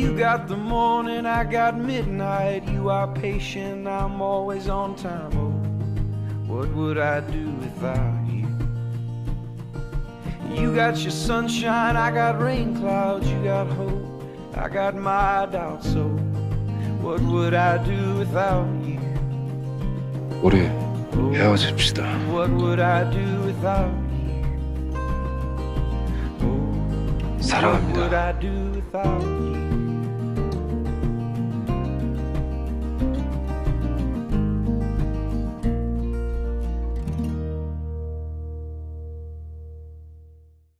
You got the morning, I got midnight. You are patient, I'm always on time. Oh, what would I do without you? You got your sunshine, I got rain clouds. You got hope, I got my doubts. So, what would I do without you? 우리 oh, 헤어집시다. What would I do without you? Oh, 사랑합니다. What would I do without you?